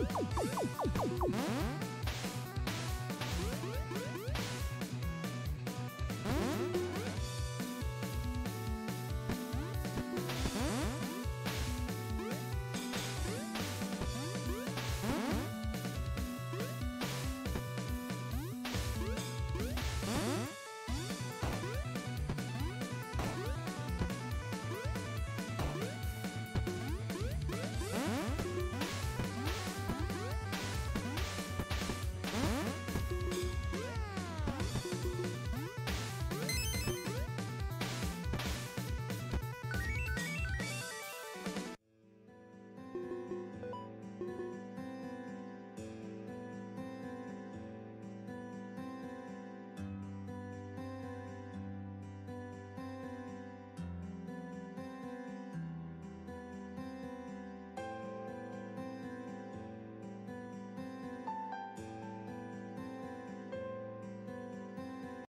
Música